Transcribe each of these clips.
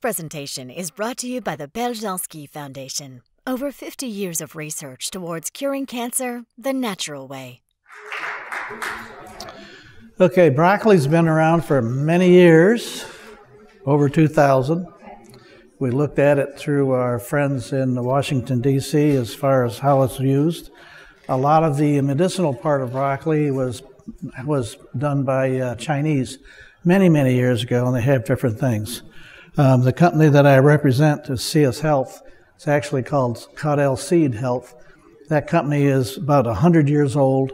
presentation is brought to you by the Beljanski Foundation. Over 50 years of research towards curing cancer the natural way. Okay, broccoli's been around for many years, over 2,000. We looked at it through our friends in Washington, D.C., as far as how it's used. A lot of the medicinal part of broccoli was, was done by uh, Chinese many, many years ago, and they have different things. Um, the company that I represent is CS Health. It's actually called Caudill Seed Health. That company is about 100 years old,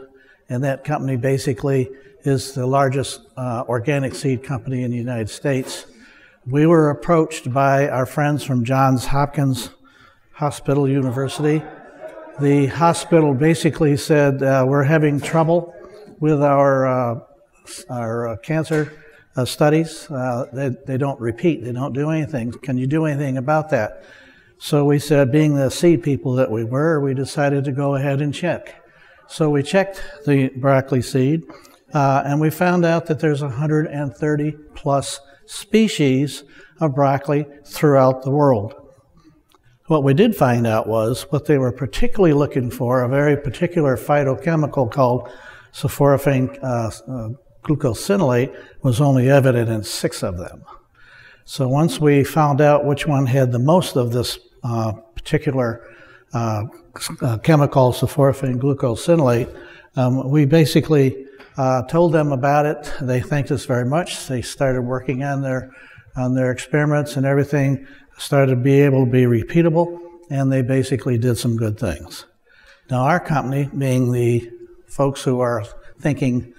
and that company basically is the largest uh, organic seed company in the United States. We were approached by our friends from Johns Hopkins Hospital University. The hospital basically said, uh, We're having trouble with our, uh, our uh, cancer uh, studies. Uh, they, they don't repeat, they don't do anything. Can you do anything about that? So we said, being the seed people that we were, we decided to go ahead and check. So we checked the broccoli seed, uh, and we found out that there's 130 plus species of broccoli throughout the world. What we did find out was what they were particularly looking for, a very particular phytochemical called sulforaphane uh, glucosinolate, was only evident in six of them. So once we found out which one had the most of this uh, particular uh, uh, chemical, sulforaphane glucosinolate, um, we basically uh, told them about it. They thanked us very much. They started working on their on their experiments and everything started to be able to be repeatable, and they basically did some good things. Now, our company, being the folks who are thinking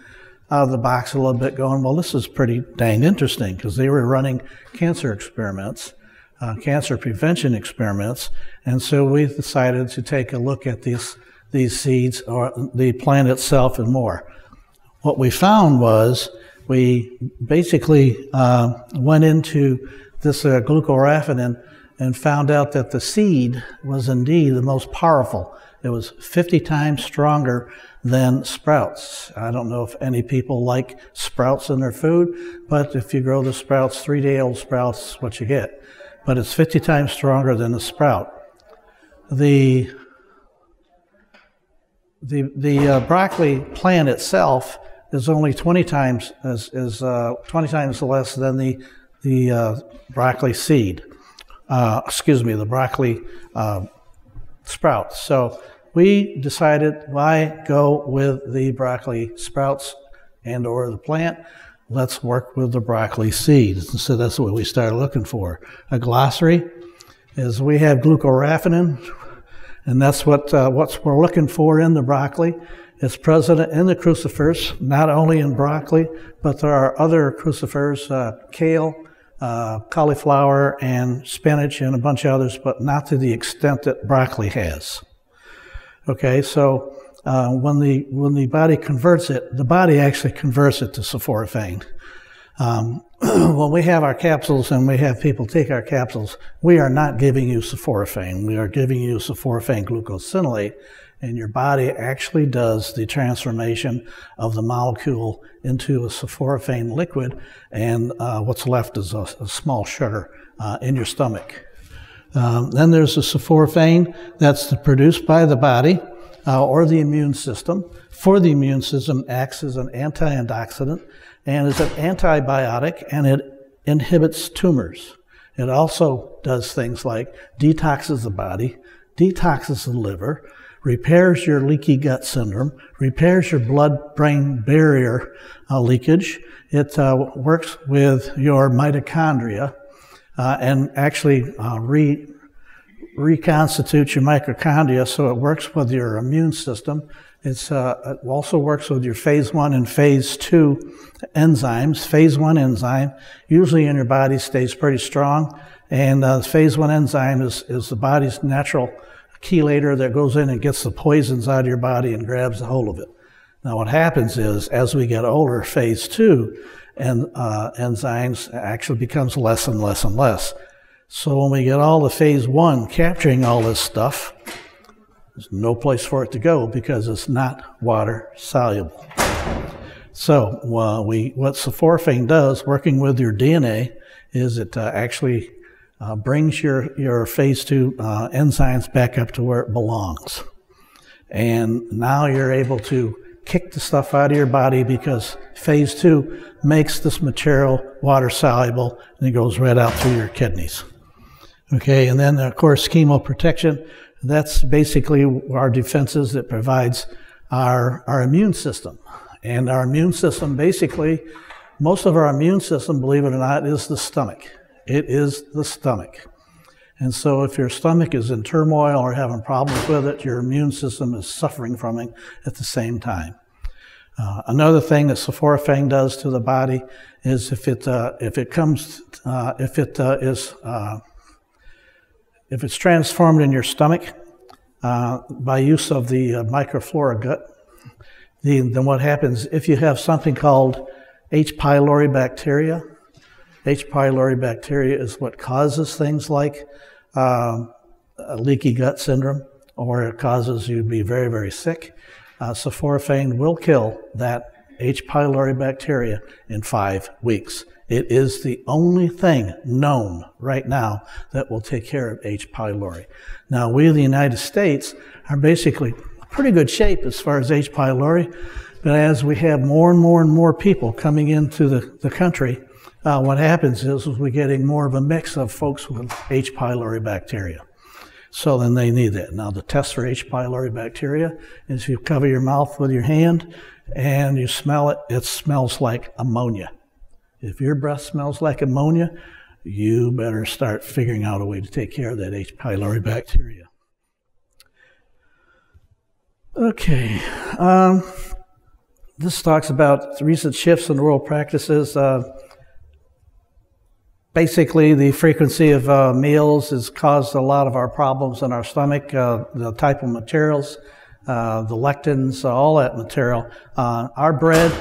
out of the box a little bit, going, well, this is pretty dang interesting, because they were running cancer experiments, uh, cancer prevention experiments, and so we decided to take a look at these these seeds or the plant itself and more. What we found was we basically uh, went into this uh, glucoraphanin and found out that the seed was indeed the most powerful. It was 50 times stronger than sprouts. I don't know if any people like sprouts in their food, but if you grow the sprouts, three day old sprouts, what you get. But it's 50 times stronger than the sprout. The the, the uh, broccoli plant itself is only 20 times is, is uh, 20 times less than the the uh, broccoli seed. Uh, excuse me, the broccoli uh, sprouts. So we decided why go with the broccoli sprouts and or the plant. Let's work with the broccoli seeds. And so that's what we started looking for. A glossary is we have glucoraphanin, and that's what uh, what we're looking for in the broccoli. It's present in the crucifers, not only in broccoli, but there are other crucifers, uh, kale, uh, cauliflower, and spinach, and a bunch of others, but not to the extent that broccoli has. Okay, so uh, when the when the body converts it, the body actually converts it to sulforaphane. Um, when we have our capsules and we have people take our capsules, we are not giving you sulforaphane. We are giving you sulforaphane glucosinolate, and your body actually does the transformation of the molecule into a sulforaphane liquid, and uh, what's left is a, a small sugar uh, in your stomach. Um, then there's the sulforaphane that's produced by the body uh, or the immune system. For the immune system, acts as an antioxidant and is an antibiotic, and it inhibits tumors. It also does things like detoxes the body, detoxes the liver, repairs your leaky gut syndrome, repairs your blood brain barrier uh, leakage. It uh, works with your mitochondria uh, and actually uh, re- reconstitutes your mitochondria so it works with your immune system. It's, uh, it also works with your phase one and phase two enzymes. Phase one enzyme usually in your body stays pretty strong, and uh, phase one enzyme is, is the body's natural chelator that goes in and gets the poisons out of your body and grabs a hold of it. Now, what happens is, as we get older, phase two and uh, enzymes actually becomes less and less and less. So when we get all the phase one capturing all this stuff, there's no place for it to go because it's not water soluble. So uh, we, what sulforaphane does, working with your DNA, is it uh, actually uh, brings your, your phase two uh, enzymes back up to where it belongs. And now you're able to kick the stuff out of your body because phase two makes this material water soluble and it goes right out through your kidneys. Okay, and then of course chemoprotection. That's basically our defenses that provides our, our immune system. And our immune system basically, most of our immune system, believe it or not, is the stomach. It is the stomach. And so if your stomach is in turmoil or having problems with it, your immune system is suffering from it at the same time. Uh, another thing that sulforaphane does to the body is if it uh, if it comes uh, if it uh, is uh, if it's transformed in your stomach uh, by use of the microflora gut, the, then what happens if you have something called H. pylori bacteria? H. pylori bacteria is what causes things like um, leaky gut syndrome, or it causes you to be very, very sick. Uh, sulforaphane will kill that H. pylori bacteria in five weeks. It is the only thing known right now that will take care of H. pylori. Now, we in the United States are basically pretty good shape as far as H. pylori, but as we have more and more and more people coming into the, the country, uh, what happens is, is we're getting more of a mix of folks with H. pylori bacteria. So then they need that. Now, the test for H. pylori bacteria is you cover your mouth with your hand and you smell it, it smells like ammonia. If your breath smells like ammonia, you better start figuring out a way to take care of that H. pylori bacteria. Okay. Um, this talks about recent shifts in oral practices. Uh, basically, the frequency of uh, meals has caused a lot of our problems in our stomach. Uh, the type of materials, uh, the lectins, all that material. Uh, our bread,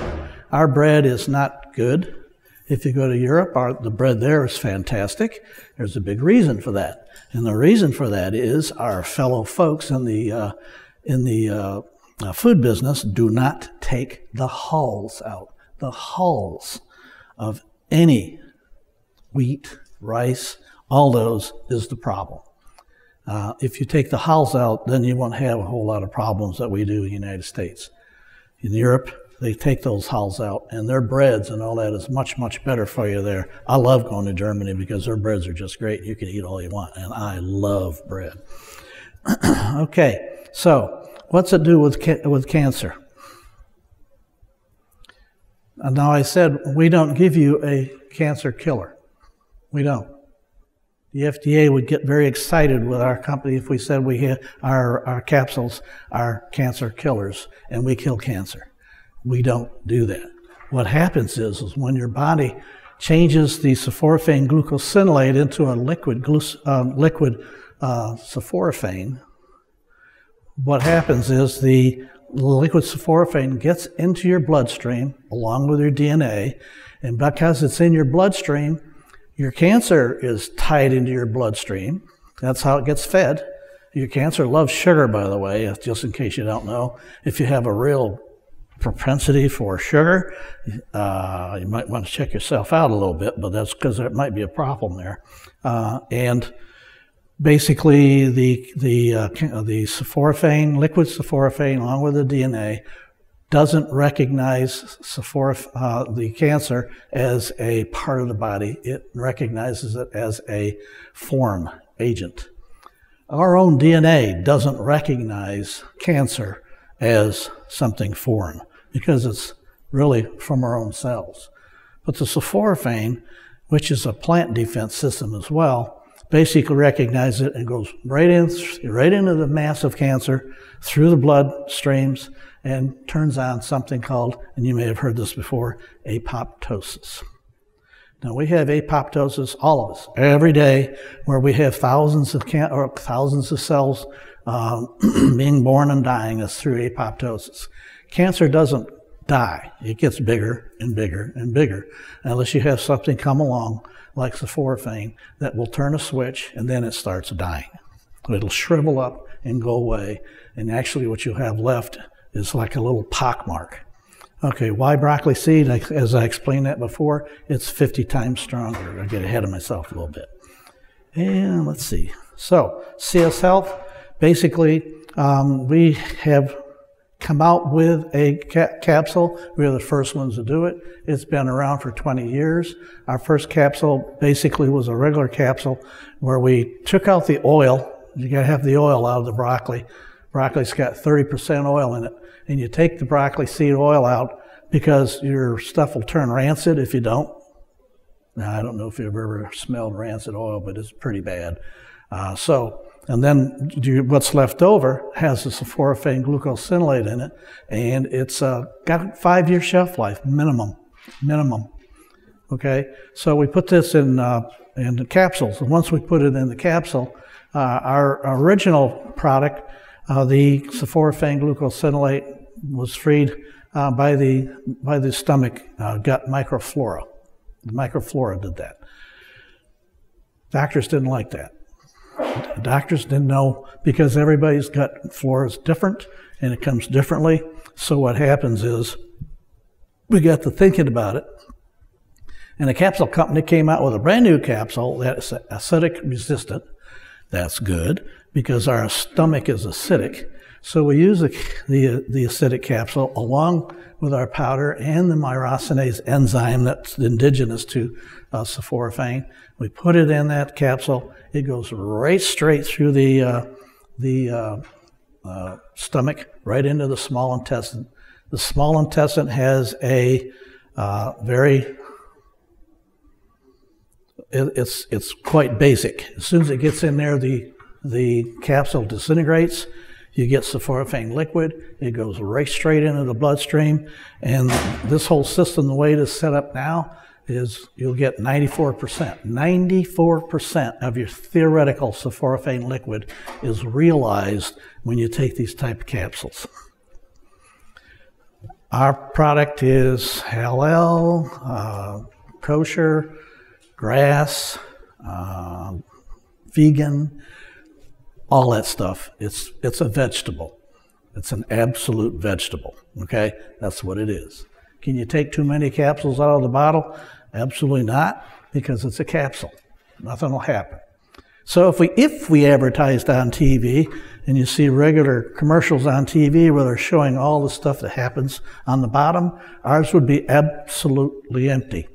our bread is not good. If you go to Europe, our, the bread there is fantastic. There's a big reason for that, and the reason for that is our fellow folks in the uh, in the uh, uh, food business do not take the hulls out. The hulls of any wheat, rice, all those is the problem. Uh, if you take the hulls out, then you won't have a whole lot of problems that we do in the United States. In Europe, they take those hulls out, and their breads and all that is much, much better for you there. I love going to Germany because their breads are just great. You can eat all you want, and I love bread. okay, so What's it do with, ca- with cancer? And now I said we don't give you a cancer killer. We don't. The FDA would get very excited with our company if we said we had our, our capsules are cancer killers and we kill cancer. We don't do that. What happens is, is when your body changes the sulforaphane glucosinolate into a liquid, um, liquid uh, sulforaphane, what happens is the liquid sulforaphane gets into your bloodstream along with your DNA, and because it's in your bloodstream, your cancer is tied into your bloodstream. That's how it gets fed. Your cancer loves sugar, by the way, just in case you don't know. If you have a real propensity for sugar, uh, you might want to check yourself out a little bit, but that's because there might be a problem there. Uh, and basically the the uh, the sulforaphane, liquid sulforaphane, along with the DNA, doesn't recognize sulforaph, uh, the cancer as a part of the body. It recognizes it as a foreign agent. Our own DNA doesn't recognize cancer as something foreign because it's really from our own cells. But the sulforaphane, which is a plant defense system as well, basically recognizes it and goes right in, right into the mass of cancer through the blood streams and turns on something called, and you may have heard this before, apoptosis. Now we have apoptosis, all of us, every day, where we have thousands of can- or thousands of cells um, being born and dying us through apoptosis. Cancer doesn't die; it gets bigger and bigger and bigger, unless you have something come along like sulforaphane that will turn a switch and then it starts dying. It'll shrivel up and go away, and actually, what you have left is like a little pock mark. Okay, why broccoli seed? As I explained that before, it's 50 times stronger. I get ahead of myself a little bit. And let's see. So, CS Health, basically, um, we have come out with a ca- capsule. We are the first ones to do it. It's been around for 20 years. Our first capsule basically was a regular capsule where we took out the oil. You got to have the oil out of the broccoli. Broccoli's got 30% oil in it. And you take the broccoli seed oil out because your stuff will turn rancid if you don't. Now, I don't know if you've ever smelled rancid oil, but it's pretty bad. Uh, so, and then what's left over has the sulforaphane glucosinolate in it, and it's uh, got a five year shelf life minimum, minimum. Okay, so we put this in uh, in the capsules, and once we put it in the capsule, uh, our original product, uh, the sulforaphane glucosinolate, was freed uh, by the by the stomach gut microflora. The microflora did that. Doctors didn't like that. Doctors didn't know because everybody's gut flora is different and it comes differently. So what happens is we got to thinking about it. And the capsule company came out with a brand new capsule that's acidic resistant. That's good because our stomach is acidic. So we use the, the, the acidic capsule along with our powder and the myrosinase enzyme that's indigenous to uh, sulforaphane. We put it in that capsule. It goes right straight through the, uh, the uh, uh stomach, right into the small intestine. The small intestine has a uh, very it's it's quite basic. As soon as it gets in there, the the capsule disintegrates. You get sulforaphane liquid. It goes right straight into the bloodstream. And this whole system, the way it is set up now, is you'll get 94%. 94% of your theoretical sulforaphane liquid is realized when you take these type of capsules. Our product is halal, uh, kosher, GRAS, uh, vegan, all that stuff. It's, it's a vegetable. It's an absolute vegetable. Okay? That's what it is. Can you take too many capsules out of the bottle? Absolutely not, because it's a capsule. Nothing will happen. So if we if we advertised on TV and you see regular commercials on TV where they're showing all the stuff that happens on the bottom, ours would be absolutely empty.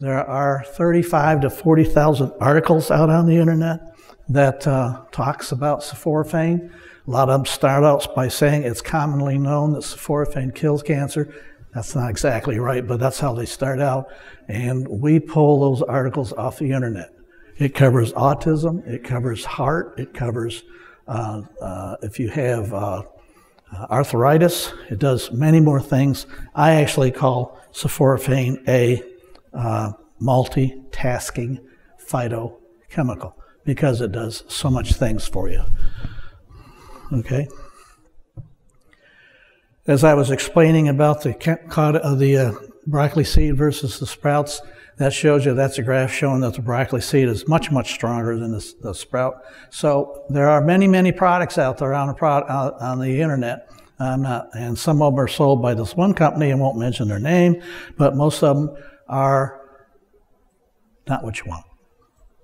There are 35 to 40,000 articles out on the internet that uh, talks about sulforaphane. A lot of them start out by saying it's commonly known that sulforaphane kills cancer. That's not exactly right, but that's how they start out. And we pull those articles off the internet. It covers autism, it covers heart, it covers uh, uh, if you have uh, uh arthritis, it does many more things. I actually call sulforaphane a uh, multitasking phytochemical because it does so much things for you. Okay? As I was explaining about the, uh, the uh, broccoli seed versus the sprouts, that shows you that's a graph showing that the broccoli seed is much, much stronger than the, the sprout. So there are many, many products out there on the, pro- on the internet. And some of them are sold by this one company, I won't mention their name, but most of them are not what you want.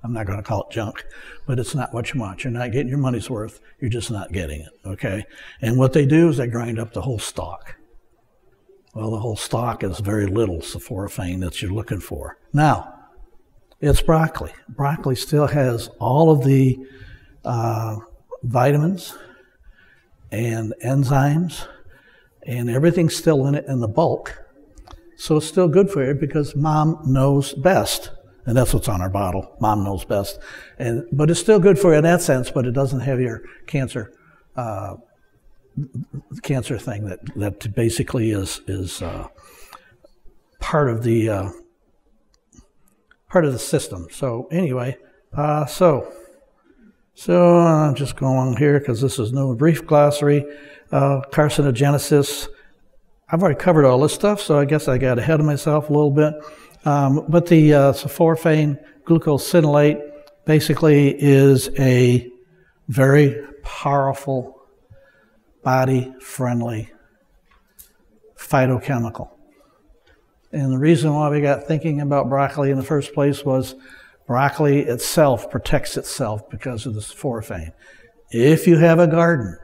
I'm not going to call it junk, but it's not what you want. You're not getting your money's worth. You're just not getting it, okay? And what they do is they grind up the whole stalk. Well, the whole stalk is very little sulforaphane that you're looking for. Now, it's broccoli. Broccoli still has all of the uh, vitamins and enzymes, and everything's still in it in the bulk. So it's still good for you because mom knows best and that's what's on our bottle. Mom knows best, and but it's still good for you in that sense. But it doesn't have your cancer, uh, cancer thing that that basically is is uh, part of the uh, part of the system. So anyway, uh, so so I'm just going here because this is no brief glossary. Carcinogenesis. I've already covered all this stuff, so I guess I got ahead of myself a little bit. Um, but the uh, sulforaphane glucosinolate basically is a very powerful, body friendly phytochemical. And the reason why we got thinking about broccoli in the first place was Broccoli itself protects itself because of the sulforaphane. If you have a garden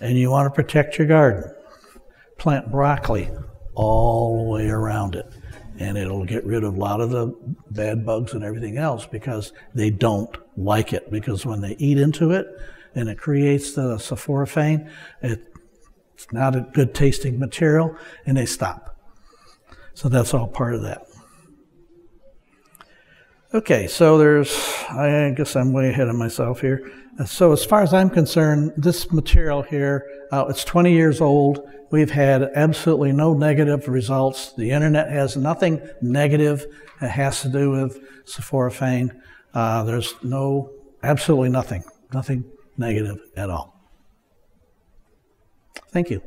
and you want to protect your garden, plant broccoli all the way around it. And it'll get rid of a lot of the bad bugs and everything else because they don't like it. Because when they eat into it and it creates the sulforaphane, it, it's not a good tasting material and they stop. So that's all part of that. Okay, so there's, I guess I'm way ahead of myself here. So as far as I'm concerned, this material here, uh, it's 20 years old. We've had absolutely no negative results. The internet has nothing negative that has to do with sulforaphane. Uh, there's no, absolutely nothing, nothing negative at all. Thank you.